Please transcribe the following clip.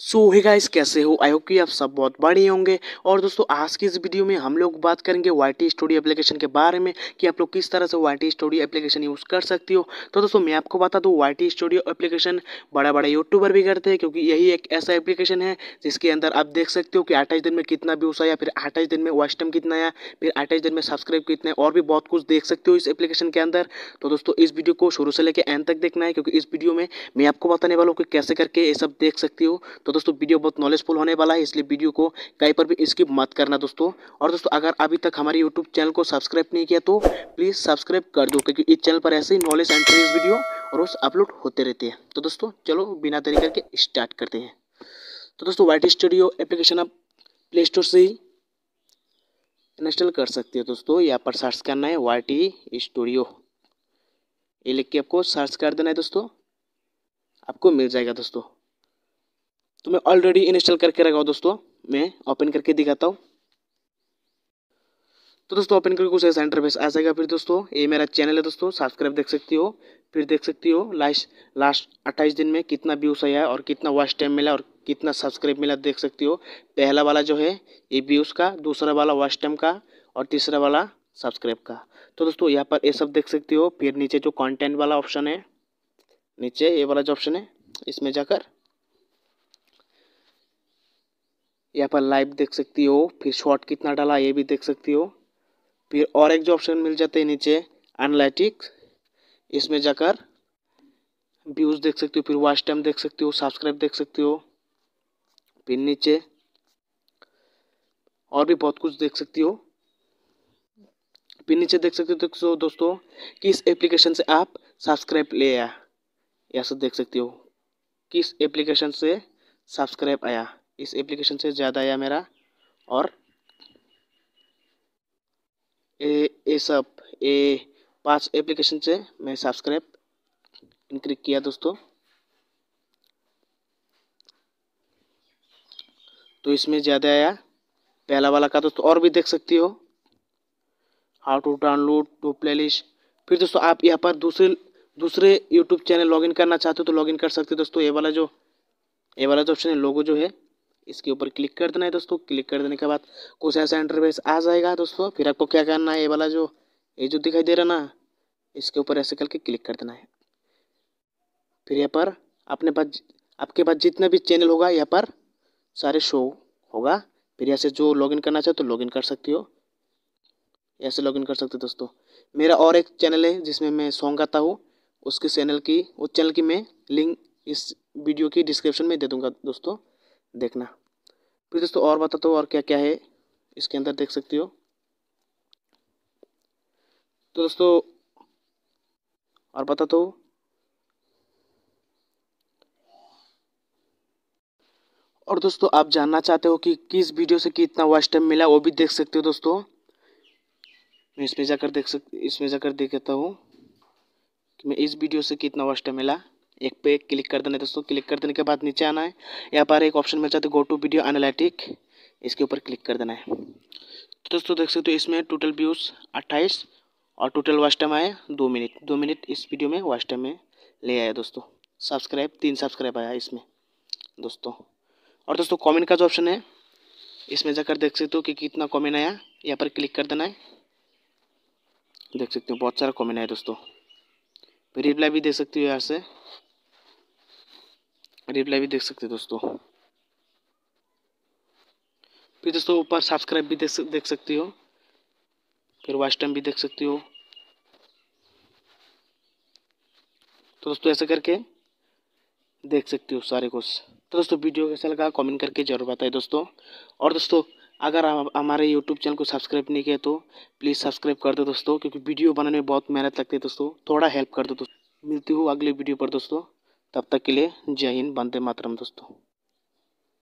सो है गाइस कैसे हो? आई होप कि आप सब बहुत बड़े होंगे। और दोस्तों, आज की इस वीडियो में हम लोग बात करेंगे वाई टी स्टूडियो एप्लीकेशन के बारे में कि आप लोग किस तरह से Y T studio application use कर सकती हो। तो दोस्तों, मैं आपको बता दूँ वाई टी स्टूडियो एप्लीकेशन बड़ा बड़ा यूट्यूबर भी करते हैं, क्योंकि यही एक ऐसा एप्लीकेशन है जिसके अंदर आप देख सकते हो कि अट्ठाईस दिन में कितना व्यूज़ आया, फिर अट्ठाईस दिन में वॉच टाइम कितना आया, फिर अट्ठाईस दिन में सब्सक्राइब कितने और भी बहुत कुछ देख सकते हो इस एप्लीकेशन के अंदर। तो दोस्तों, इस वीडियो को शुरू से लेकर एंड तक देखना है, क्योंकि इस वीडियो में मैं आपको बताने वाला हूँ कि कैसे करके ये सब देख सकती हो। तो दोस्तों, वीडियो बहुत नॉलेजफुल होने वाला है, इसलिए वीडियो को कहीं पर भी स्किप मत करना दोस्तों। और दोस्तों, अगर अभी तक हमारे यूट्यूब चैनल को सब्सक्राइब नहीं किया तो प्लीज़ सब्सक्राइब कर दो, क्योंकि इस चैनल पर ऐसे ही नॉलेज एंड ट्रेस वीडियो रोज़ अपलोड होते रहते हैं। तो दोस्तों, चलो बिना देरी करके स्टार्ट करते हैं। तो दोस्तों वाइट स्टूडियो एप्लीकेशन आप प्ले स्टोर से ही इंस्टॉल कर सकते हो दोस्तों। यहाँ पर सर्च करना है वाई स्टूडियो ये लिख के आपको सर्च कर देना है दोस्तों। आपको मिल जाएगा दोस्तों। तो मैं ऑलरेडी इंस्टॉल करके रखा हूँ दोस्तों। मैं ओपन करके दिखाता हूँ। तो दोस्तों ओपन करके कुछ ऐसा इंटरफेस आ जाएगा फिर दोस्तों। ये मेरा चैनल है दोस्तों सब्सक्राइब देख सकती हो, फिर देख सकती हो लास्ट लास्ट अट्ठाईस दिन में कितना व्यूज़ आया और कितना वॉच टाइम मिला और कितना सब्सक्राइब मिला देख सकती हो। पहला वाला जो है, ये व्यूज़ का, दूसरा वाला वॉच टाइम का और तीसरा वाला सब्सक्राइब का। तो दोस्तों, यहाँ पर ये सब देख सकती हो, फिर नीचे जो कंटेंट वाला ऑप्शन है, नीचे ये वाला जो ऑप्शन है, इसमें जाकर यहाँ पर लाइव देख सकती हो, फिर शॉर्ट कितना डाला ये भी देख सकती हो। फिर और एक जो ऑप्शन मिल जाते हैं नीचे एनालिटिक्स इसमें जाकर व्यूज़ देख सकती हो, फिर वॉच टाइम देख सकती हो सब्सक्राइब देख सकती हो। फिर नीचे और भी बहुत कुछ देख सकती हो। फिर नीचे देख सकते हो दोस्तों, किस एप्लीकेशन से आप सब्सक्राइब ले आया ऐसा देख सकती हो, किस एप्लीकेशन से सब्सक्राइब आया। इस एप्लीकेशन से ज़्यादा आया मेरा? और? ए ये सब ये पाँच एप्लीकेशन से मैं सब्सक्राइब इनक्रिक किया दोस्तों। तो इसमें ज़्यादा आया। पहला वाला का दोस्तों और भी देख सकती हो। How to download to playlist फिर दोस्तों आप यहाँ पर दूसरे दूसरे यूट्यूब चैनल लॉगिन करना चाहते हो तो लॉगिन कर सकते हो दोस्तों। ये वाला जो, ये वाला जो ऑप्शन है लोगो जो है इसके ऊपर क्लिक कर देना है दोस्तों। क्लिक कर देने के बाद कुछ ऐसा इंटरफेस आ जाएगा दोस्तों। फिर आपको क्या करना है, ये वाला जो, ये जो दिखाई दे रहा ना, इसके ऊपर ऐसे करके क्लिक कर देना है। फिर यहाँ पर अपने पास आपके पास जितना भी चैनल होगा, यहाँ पर सारे शो होगा। फिर यहाँ से जो लॉगिन करना चाहे तो लॉगिन कर सकती हो। ऐसे लॉगिन कर सकते हो दोस्तों। मेरा और एक चैनल है जिसमें मैं सॉन्ग गाता हूँ। उसके चैनल की, उस चैनल की मैं लिंक इस वीडियो की डिस्क्रिप्शन में दे दूँगा दोस्तों। देखना। फिर दोस्तों, और बताता हूँ और क्या क्या है, इसके अंदर देख सकते हो। तो दोस्तों, और बताता हूँ। और दोस्तों, आप जानना चाहते हो कि किस वीडियो से कितना वॉच टाइम मिला, वो भी देख सकते हो दोस्तों। मैं इसमें जाकर देख सक इसमें जाकर देखता हूँ कि मैं इस वीडियो से कितना वॉच टाइम मिला। एक पे क्लिक कर देना है दोस्तों, क्लिक कर देने के बाद नीचे आना है। यहाँ पर एक ऑप्शन मिल जाता है गो टू वीडियो एनालिटिक इसके ऊपर क्लिक कर देना है। तो दोस्तों, देख सकते हो इसमें टोटल व्यूज़ अट्ठाईस और टोटल वॉच टाइम आया दो मिनट दो मिनट इस वीडियो में वॉच टाइम में ले आया दोस्तों। सब्सक्राइब तीन सब्सक्राइब आया इसमें दोस्तों। और दोस्तों कॉमेंट का जो ऑप्शन है, इसमें जाकर देख सकते हो कि कितना कॉमेंट आया। यहाँ पर क्लिक कर देना है। देख सकते हो, बहुत सारा कॉमेंट आया दोस्तों। रिप्लाई भी दे सकती हो यहाँ से। रिप्लाई भी देख सकते हो दोस्तों। फिर दोस्तों ऊपर सब्सक्राइब भी देख देख सकती हो। फिर वॉच टाइम भी देख सकती हो। तो दोस्तों ऐसे करके देख सकती हो सारे कुछ। तो दोस्तों वीडियो कैसा लगा कमेंट करके ज़रूर बताएँ दोस्तों। और दोस्तों अगर आप हमारे यूट्यूब चैनल को सब्सक्राइब नहीं किया तो प्लीज़ सब्सक्राइब कर दो दोस्तों, क्योंकि वीडियो बनाने में बहुत मेहनत लगती है दोस्तों। थोड़ा हेल्प कर दो दोस्तों। मिलती हूँ अगले वीडियो पर दोस्तों। तब तक के लिए जय हिंद बंदे मातरम दोस्तों।